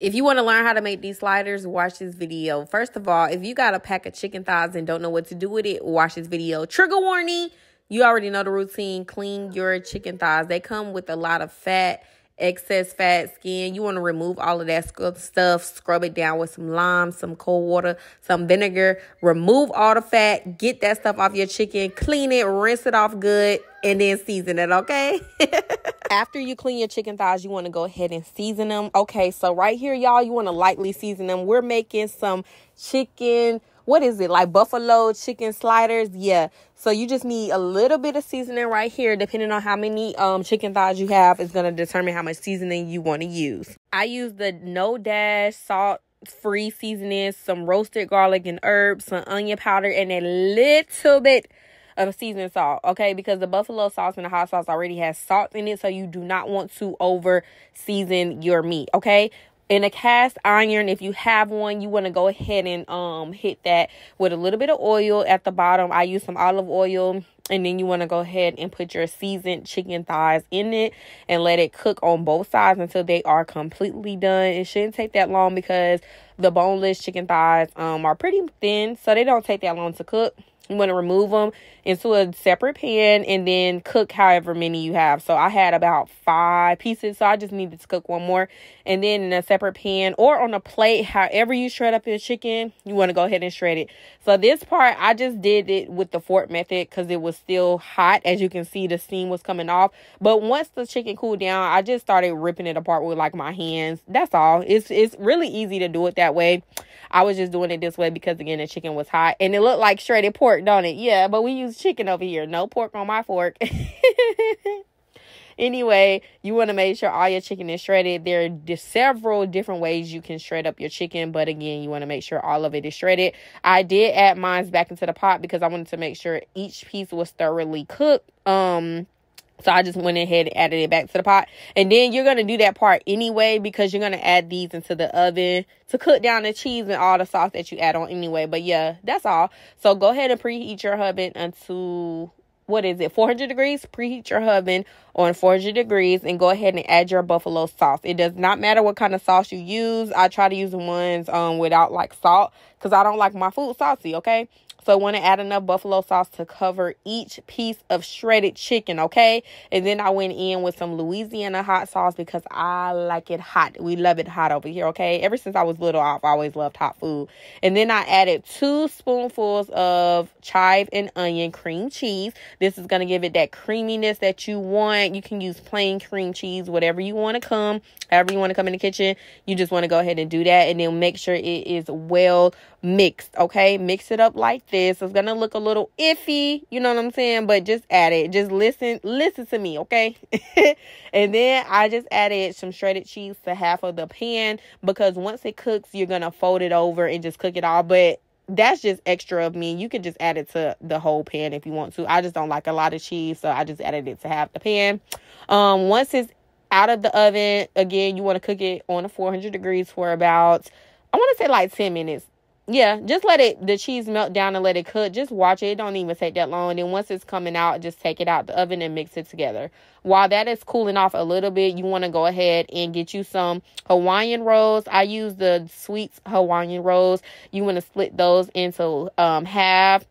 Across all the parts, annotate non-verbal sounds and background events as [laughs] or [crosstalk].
If you want to learn how to make these sliders, watch this video. First of all, if you got a pack of chicken thighs and don't know what to do with it, watch this video. Trigger warning, you already know the routine. Clean your chicken thighs. They come with a lot of fat excess fat skin. You want to remove all of that stuff, scrub it down with some lime, some cold water, some vinegar. Remove all the fat, get that stuff off your chicken, clean it, rinse it off good, and then season it, okay? [laughs] After you clean your chicken thighs, you want to go ahead and season them. Okay, so right here, y'all, you want to lightly season them. We're making some chicken what is it like buffalo chicken sliders yeah so you just need a little bit of seasoning right here depending on how many um chicken thighs you have is going to determine how much seasoning you want to use i use the no dash salt free seasoning some roasted garlic and herbs some onion powder and a little bit of seasoning salt, okay? Because the buffalo sauce and the hot sauce already has salt in it, so you do not want to over season your meat, okay? in a cast iron if you have one you want to go ahead and um hit that with a little bit of oil at the bottom i use some olive oil and then you want to go ahead and put your seasoned chicken thighs in it and let it cook on both sides until they are completely done it shouldn't take that long because the boneless chicken thighs um are pretty thin so they don't take that long to cook you want to remove them into a separate pan and then cook however many you have. So I had about five pieces, so I just needed to cook one more. And then in a separate pan or on a plate, however you shred up your chicken, you want to go ahead and shred it. So this part, I just did it with the fork method because it was still hot. As you can see, the steam was coming off. But once the chicken cooled down, I just started ripping it apart with like my hands. That's all. It's it's really easy to do it that way. I was just doing it this way because again the chicken was hot and it looked like shredded pork, don't it? Yeah, but we use chicken over here. No pork on my fork. [laughs] anyway, you want to make sure all your chicken is shredded. There are several different ways you can shred up your chicken, but again, you want to make sure all of it is shredded. I did add mine back into the pot because I wanted to make sure each piece was thoroughly cooked. Um so I just went ahead and added it back to the pot. And then you're going to do that part anyway because you're going to add these into the oven to cook down the cheese and all the sauce that you add on anyway. But yeah, that's all. So go ahead and preheat your oven until what is it 400 degrees preheat your oven on 400 degrees and go ahead and add your buffalo sauce it does not matter what kind of sauce you use i try to use the ones um without like salt because i don't like my food salty okay so I want to add enough buffalo sauce to cover each piece of shredded chicken, okay? And then I went in with some Louisiana hot sauce because I like it hot. We love it hot over here, okay? Ever since I was little, I've always loved hot food. And then I added two spoonfuls of chive and onion cream cheese. This is going to give it that creaminess that you want. You can use plain cream cheese, whatever you want to come, however you want to come in the kitchen. You just want to go ahead and do that and then make sure it is well mixed, okay? Mix it up like this this. It's gonna look a little iffy, you know what I'm saying? But just add it. Just listen, listen to me, okay? [laughs] and then I just added some shredded cheese to half of the pan because once it cooks, you're gonna fold it over and just cook it all. But that's just extra of me. You can just add it to the whole pan if you want to. I just don't like a lot of cheese, so I just added it to half the pan. Um, once it's out of the oven, again, you want to cook it on a 400 degrees for about I want to say like 10 minutes yeah, just let it the cheese melt down and let it cook. Just watch it. It don't even take that long. And then once it's coming out, just take it out the oven and mix it together. While that is cooling off a little bit, you want to go ahead and get you some Hawaiian rolls. I use the sweets Hawaiian rolls. You want to split those into um half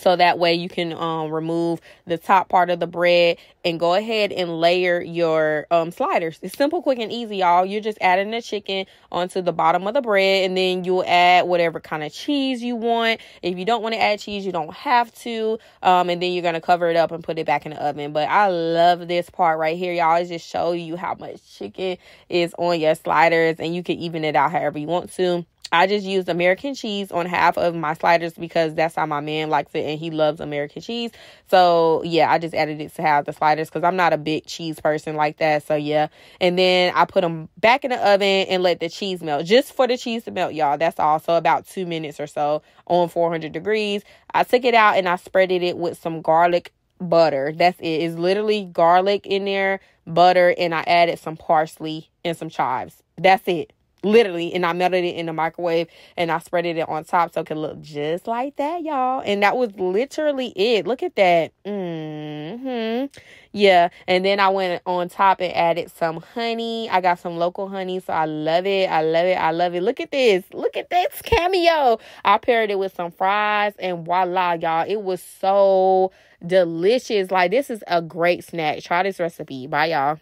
so that way you can um, remove the top part of the bread and go ahead and layer your um, sliders. It's simple, quick, and easy, y'all. You're just adding the chicken onto the bottom of the bread and then you'll add whatever kind of cheese you want. If you don't want to add cheese, you don't have to. Um, and then you're going to cover it up and put it back in the oven. But I love this part right here, y'all. It just show you how much chicken is on your sliders and you can even it out however you want to. I just used American cheese on half of my sliders because that's how my man likes it and he loves American cheese. So, yeah, I just added it to half the sliders because I'm not a big cheese person like that. So, yeah. And then I put them back in the oven and let the cheese melt just for the cheese to melt, y'all. That's also about two minutes or so on 400 degrees. I took it out and I spreaded it with some garlic butter. That's it. It's literally garlic in there, butter, and I added some parsley and some chives. That's it literally and i melted it in the microwave and i spreaded it on top so it could look just like that y'all and that was literally it look at that mm Mm-hmm. Yeah. And then I went on top and added some honey. I got some local honey, so I love it. I love it. I love it. Look at this. Look at this [laughs] cameo. I paired it with some fries and voila, y'all. It was so delicious. Like this is a great snack. Try this recipe. Bye, y'all.